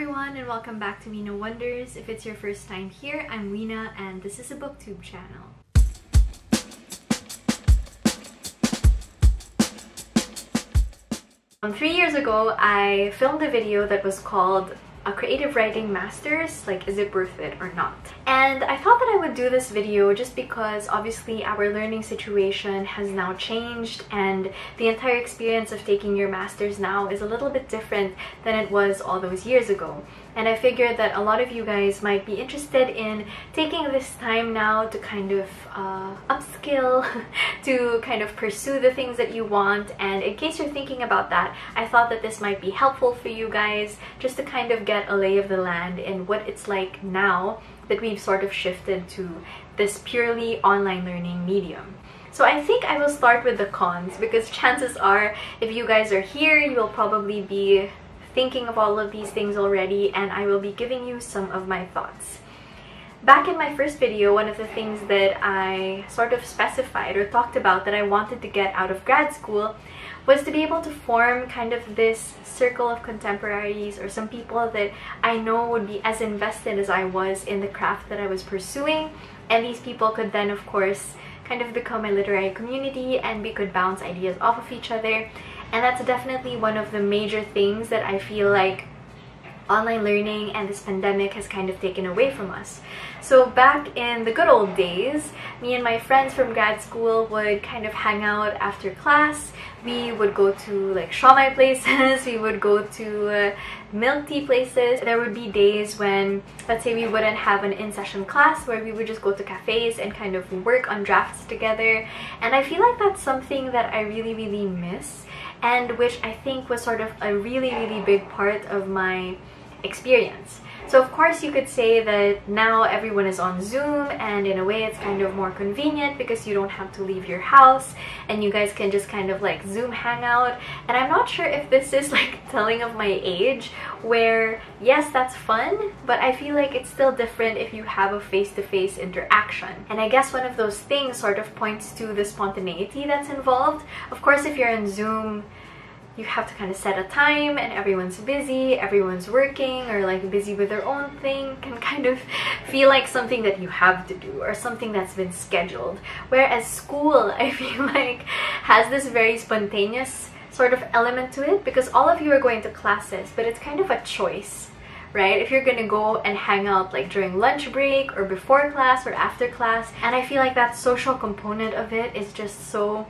everyone and welcome back to Wina Wonders. If it's your first time here, I'm Wina and this is a booktube channel. Um, three years ago, I filmed a video that was called a creative writing masters like is it worth it or not? And I thought that I would do this video just because obviously our learning situation has now changed and the entire experience of taking your masters now is a little bit different than it was all those years ago and I figured that a lot of you guys might be interested in taking this time now to kind of uh, upskill, to kind of pursue the things that you want and in case you're thinking about that, I thought that this might be helpful for you guys just to kind of get a lay of the land and what it's like now that we've sort of shifted to this purely online learning medium. So I think I will start with the cons because chances are if you guys are here, you will probably be thinking of all of these things already and I will be giving you some of my thoughts. Back in my first video, one of the things that I sort of specified or talked about that I wanted to get out of grad school was to be able to form kind of this circle of contemporaries or some people that I know would be as invested as I was in the craft that I was pursuing and these people could then of course kind of become a literary community and we could bounce ideas off of each other and that's definitely one of the major things that I feel like online learning and this pandemic has kind of taken away from us. So back in the good old days, me and my friends from grad school would kind of hang out after class. We would go to like siomai places, we would go to uh, milk tea places. There would be days when, let's say we wouldn't have an in-session class where we would just go to cafes and kind of work on drafts together. And I feel like that's something that I really, really miss and which I think was sort of a really, really big part of my experience. So of course you could say that now everyone is on Zoom and in a way it's kind of more convenient because you don't have to leave your house and you guys can just kind of like Zoom hangout and I'm not sure if this is like telling of my age where yes that's fun but I feel like it's still different if you have a face-to-face -face interaction and I guess one of those things sort of points to the spontaneity that's involved. Of course if you're in Zoom you have to kind of set a time and everyone's busy, everyone's working or like busy with their own thing can kind of feel like something that you have to do or something that's been scheduled. Whereas school, I feel like, has this very spontaneous sort of element to it because all of you are going to classes, but it's kind of a choice right? If you're gonna go and hang out like during lunch break or before class or after class. And I feel like that social component of it is just so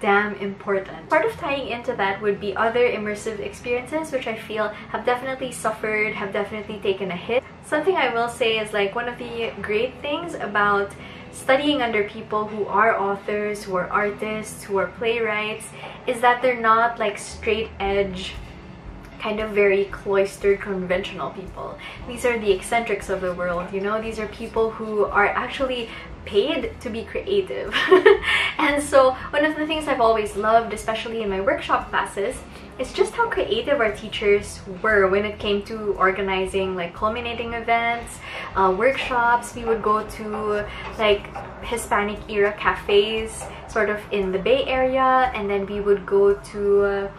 damn important. Part of tying into that would be other immersive experiences which I feel have definitely suffered, have definitely taken a hit. Something I will say is like one of the great things about studying under people who are authors, who are artists, who are playwrights is that they're not like straight edge kind of very cloistered conventional people. These are the eccentrics of the world, you know? These are people who are actually paid to be creative. and so one of the things I've always loved, especially in my workshop classes, is just how creative our teachers were when it came to organizing like culminating events, uh, workshops. We would go to like Hispanic era cafes sort of in the Bay Area and then we would go to uh,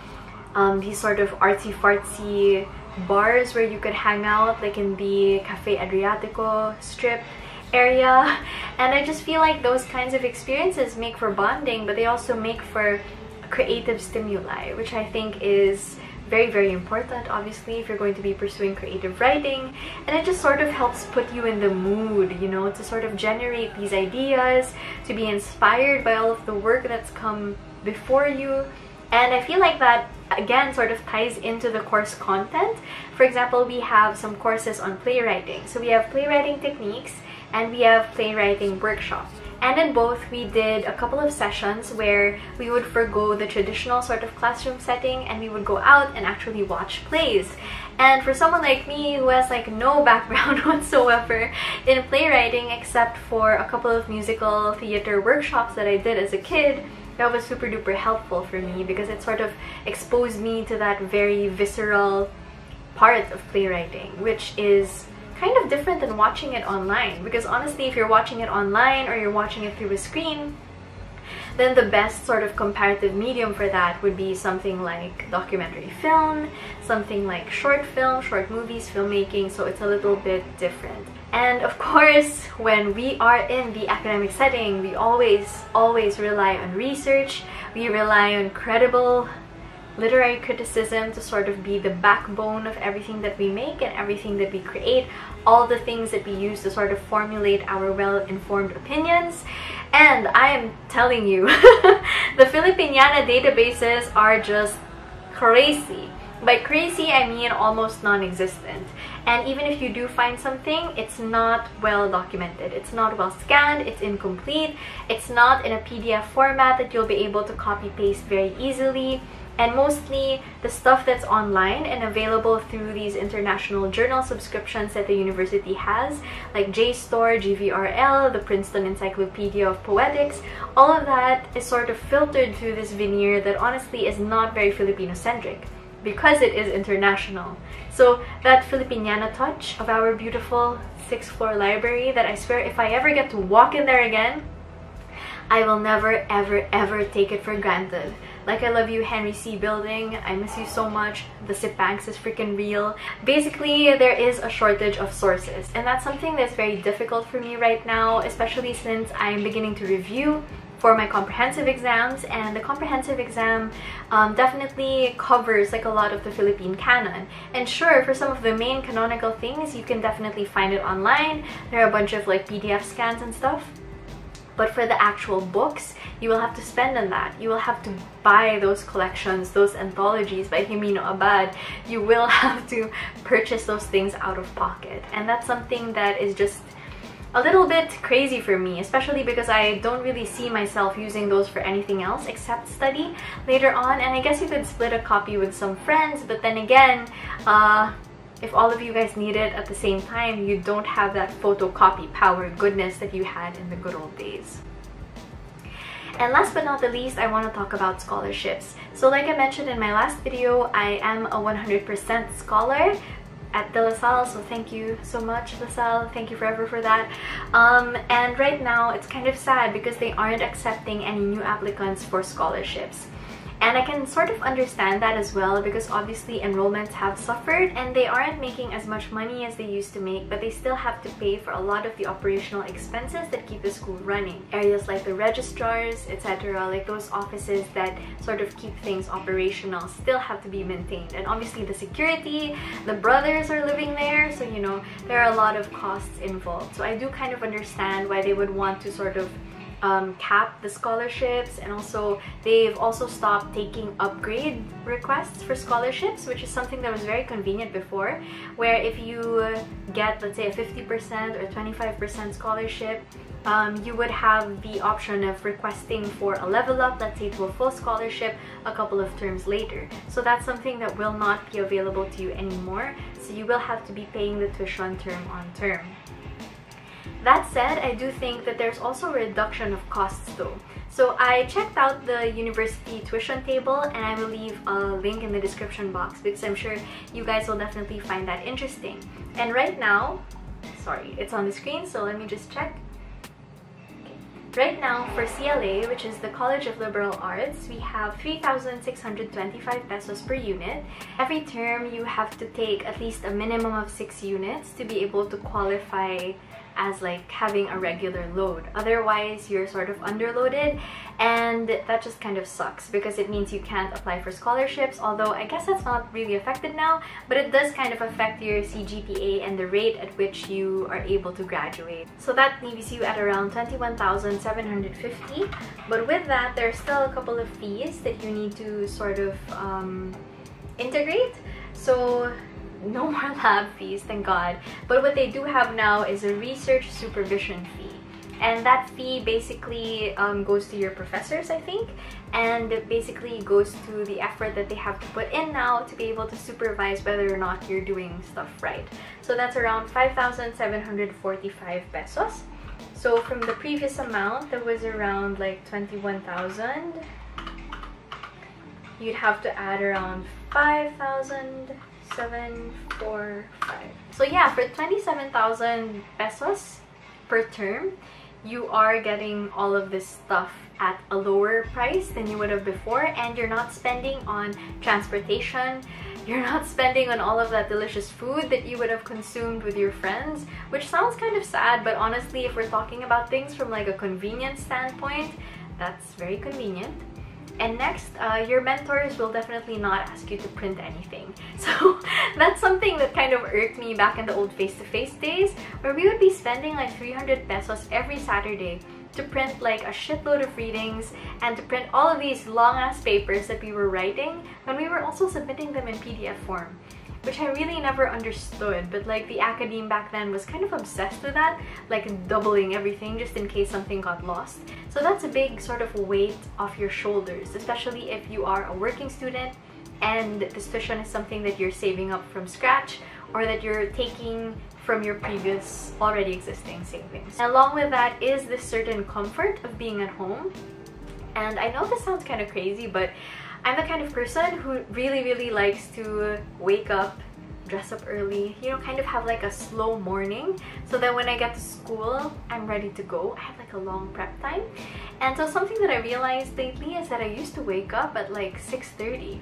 um, these sort of artsy-fartsy bars where you could hang out like in the Cafe Adriatico strip area. And I just feel like those kinds of experiences make for bonding but they also make for creative stimuli which I think is very very important obviously if you're going to be pursuing creative writing. And it just sort of helps put you in the mood you know to sort of generate these ideas to be inspired by all of the work that's come before you. And I feel like that again sort of ties into the course content. For example, we have some courses on playwriting. So we have playwriting techniques and we have playwriting workshops. And in both, we did a couple of sessions where we would forego the traditional sort of classroom setting and we would go out and actually watch plays. And for someone like me who has like no background whatsoever in playwriting except for a couple of musical theater workshops that I did as a kid, that was super duper helpful for me because it sort of exposed me to that very visceral part of playwriting, which is kind of different than watching it online. Because honestly if you're watching it online or you're watching it through a screen then the best sort of comparative medium for that would be something like documentary film, something like short film, short movies, filmmaking, so it's a little bit different. And of course, when we are in the academic setting, we always, always rely on research, we rely on credible literary criticism to sort of be the backbone of everything that we make and everything that we create, all the things that we use to sort of formulate our well-informed opinions. And I am telling you, the Filipiniana databases are just crazy. By crazy, I mean almost non-existent. And even if you do find something, it's not well documented. It's not well scanned, it's incomplete, it's not in a PDF format that you'll be able to copy paste very easily and mostly the stuff that's online and available through these international journal subscriptions that the university has like JSTOR, GVRL, the Princeton Encyclopedia of Poetics all of that is sort of filtered through this veneer that honestly is not very Filipino-centric because it is international. So that Filipiniana touch of our beautiful sixth floor library that I swear if I ever get to walk in there again, I will never ever ever take it for granted. Like I love you Henry Sy Building, I miss you so much, the Sip Banks is freaking real. Basically there is a shortage of sources and that's something that's very difficult for me right now especially since I'm beginning to review for my comprehensive exams and the comprehensive exam um, definitely covers like a lot of the Philippine canon. And sure for some of the main canonical things you can definitely find it online. There are a bunch of like PDF scans and stuff but for the actual books you will have to spend on that. You will have to buy those collections those anthologies by Gemino Abad. You will have to purchase those things out of pocket. And that's something that is just a little bit crazy for me, especially because I don't really see myself using those for anything else except study later on. And I guess you could split a copy with some friends, but then again, uh, if all of you guys need it at the same time, you don't have that photocopy power goodness that you had in the good old days. And last but not the least, I want to talk about scholarships. So like I mentioned in my last video, I am a 100% scholar, at De La Salle, so thank you so much, La Salle. Thank you forever for that. Um, and right now, it's kind of sad because they aren't accepting any new applicants for scholarships. And I can sort of understand that as well because obviously enrollments have suffered and they aren't making as much money as they used to make, but they still have to pay for a lot of the operational expenses that keep the school running. Areas like the registrars, etc., like those offices that sort of keep things operational still have to be maintained. And obviously the security, the brothers are living there, so you know, there are a lot of costs involved. So I do kind of understand why they would want to sort of um, cap the scholarships and also they've also stopped taking upgrade requests for scholarships which is something that was very convenient before where if you get let's say a 50% or 25% scholarship um, you would have the option of requesting for a level up, let's say to a full scholarship a couple of terms later. So that's something that will not be available to you anymore. So you will have to be paying the tuition term on term. That said, I do think that there's also a reduction of costs though. So I checked out the university tuition table and I will leave a link in the description box because I'm sure you guys will definitely find that interesting. And right now, sorry, it's on the screen, so let me just check. Right now, for CLA, which is the College of Liberal Arts, we have 3,625 pesos per unit. Every term, you have to take at least a minimum of 6 units to be able to qualify as like having a regular load. Otherwise, you're sort of underloaded and that just kind of sucks because it means you can't apply for scholarships, although I guess that's not really affected now, but it does kind of affect your CGPA and the rate at which you are able to graduate. So that leaves you at around 21,750, but with that, there's still a couple of fees that you need to sort of um, integrate. So no more lab fees, thank God. But what they do have now is a research supervision fee. And that fee basically um, goes to your professors, I think, and it basically goes to the effort that they have to put in now to be able to supervise whether or not you're doing stuff right. So that's around 5,745 pesos. So from the previous amount, that was around like 21,000. You'd have to add around 5,000 seven four five. So yeah for 27,000 pesos per term you are getting all of this stuff at a lower price than you would have before and you're not spending on transportation. You're not spending on all of that delicious food that you would have consumed with your friends which sounds kind of sad but honestly if we're talking about things from like a convenience standpoint that's very convenient and next, uh, your mentors will definitely not ask you to print anything. So that's something that kind of irked me back in the old face-to-face -face days where we would be spending like 300 pesos every Saturday to print like a shitload of readings and to print all of these long ass papers that we were writing when we were also submitting them in PDF form which I really never understood, but like the academe back then was kind of obsessed with that, like doubling everything just in case something got lost. So that's a big sort of weight off your shoulders, especially if you are a working student and this tuition is something that you're saving up from scratch or that you're taking from your previous already existing savings. And along with that is this certain comfort of being at home. And I know this sounds kind of crazy, but I'm the kind of person who really, really likes to wake up, dress up early, you know, kind of have like a slow morning so that when I get to school, I'm ready to go. I have like a long prep time. And so something that I realized lately is that I used to wake up at like 6.30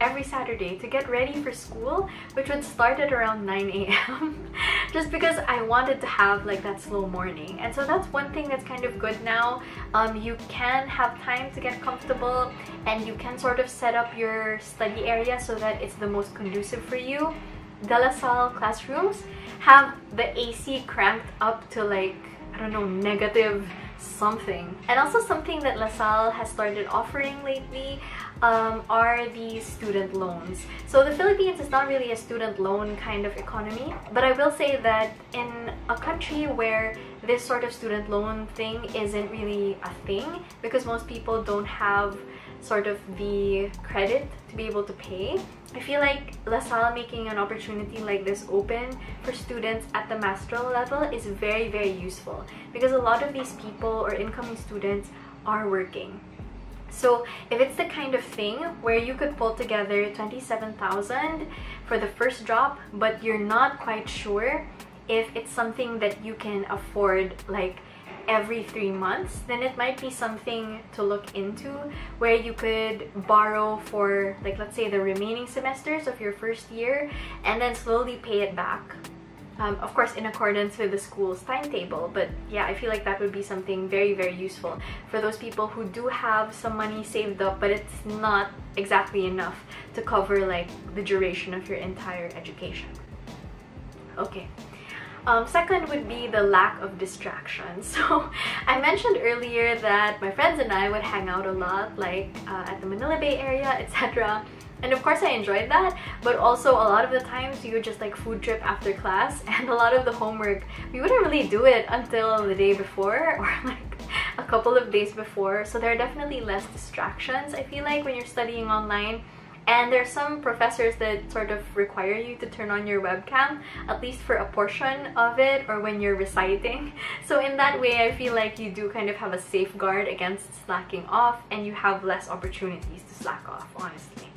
every Saturday to get ready for school, which would start at around 9 a.m. just because I wanted to have like that slow morning. And so that's one thing that's kind of good now. Um, you can have time to get comfortable and you can sort of set up your study area so that it's the most conducive for you. De La Salle classrooms have the AC cranked up to like, I don't know, negative something. And also something that LaSalle has started offering lately um, are these student loans. So the Philippines is not really a student loan kind of economy, but I will say that in a country where this sort of student loan thing isn't really a thing because most people don't have sort of the credit to be able to pay. I feel like LaSalle making an opportunity like this open for students at the masterral level is very, very useful because a lot of these people or incoming students are working. So if it's the kind of thing where you could pull together 27,000 for the first drop, but you're not quite sure if it's something that you can afford like every three months, then it might be something to look into where you could borrow for like let's say the remaining semesters of your first year and then slowly pay it back. Um, of course in accordance with the school's timetable but yeah I feel like that would be something very very useful for those people who do have some money saved up but it's not exactly enough to cover like the duration of your entire education. Okay um, second would be the lack of distractions. So I mentioned earlier that my friends and I would hang out a lot like uh, at the Manila Bay area etc and of course I enjoyed that but also a lot of the times we would just like food trip after class and a lot of the homework we wouldn't really do it until the day before or like a couple of days before. So there are definitely less distractions I feel like when you're studying online and there's some professors that sort of require you to turn on your webcam at least for a portion of it or when you're reciting so in that way I feel like you do kind of have a safeguard against slacking off and you have less opportunities to slack off honestly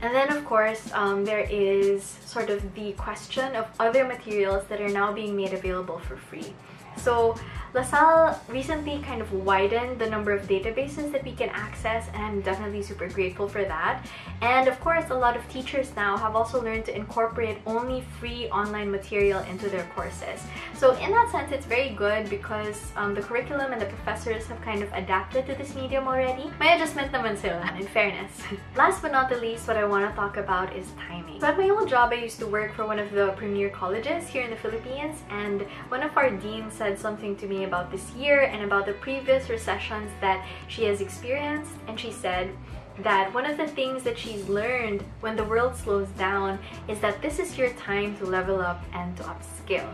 and then of course, um, there is sort of the question of other materials that are now being made available for free. So LaSalle recently kind of widened the number of databases that we can access and I'm definitely super grateful for that. And of course, a lot of teachers now have also learned to incorporate only free online material into their courses. So in that sense, it's very good because um, the curriculum and the professors have kind of adapted to this medium already. May I adjustment naman sila, in fairness. Last but not the least, what I want to talk about is timing. So at my old job, I used to work for one of the premier colleges here in the Philippines and one of our deans said something to me about this year and about the previous recessions that she has experienced and she said that one of the things that she's learned when the world slows down is that this is your time to level up and to upskill.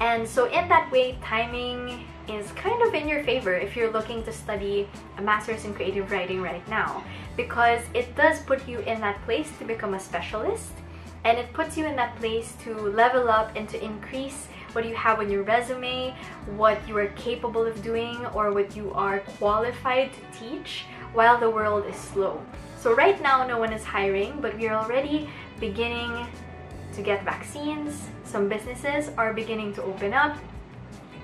And so in that way, timing is kind of in your favor if you're looking to study a master's in creative writing right now because it does put you in that place to become a specialist and it puts you in that place to level up and to increase what you have on your resume, what you are capable of doing, or what you are qualified to teach while the world is slow. So right now, no one is hiring, but we are already beginning to get vaccines. Some businesses are beginning to open up.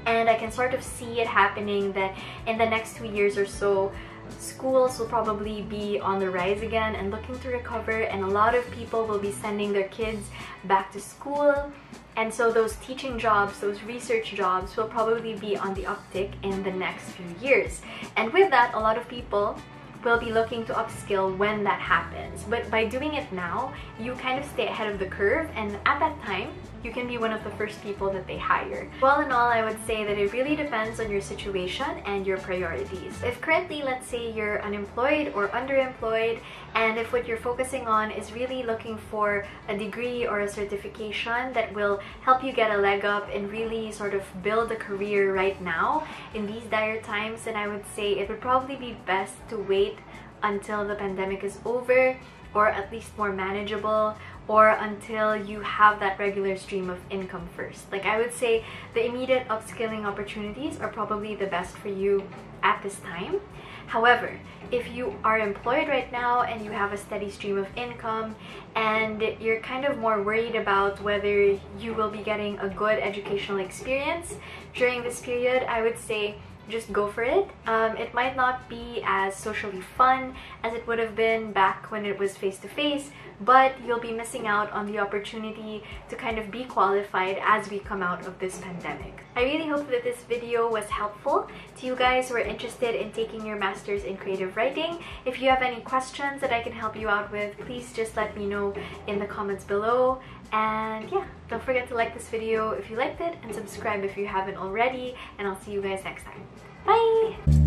and I can sort of see it happening that in the next two years or so schools will probably be on the rise again and looking to recover and a lot of people will be sending their kids back to school and so those teaching jobs, those research jobs will probably be on the uptick in the next few years. And with that, a lot of people will be looking to upskill when that happens. But by doing it now, you kind of stay ahead of the curve and at that time, you can be one of the first people that they hire. Well in all, I would say that it really depends on your situation and your priorities. If currently, let's say you're unemployed or underemployed, and if what you're focusing on is really looking for a degree or a certification that will help you get a leg up and really sort of build a career right now in these dire times, then I would say it would probably be best to wait until the pandemic is over or at least more manageable or until you have that regular stream of income first. Like I would say the immediate upskilling opportunities are probably the best for you at this time. However, if you are employed right now and you have a steady stream of income and you're kind of more worried about whether you will be getting a good educational experience during this period, I would say just go for it. Um, it might not be as socially fun as it would have been back when it was face-to-face, -face, but you'll be missing out on the opportunity to kind of be qualified as we come out of this pandemic. I really hope that this video was helpful to you guys who are interested in taking your master's in creative writing. If you have any questions that I can help you out with, please just let me know in the comments below. And yeah, don't forget to like this video if you liked it and subscribe if you haven't already. And I'll see you guys next time. Bye!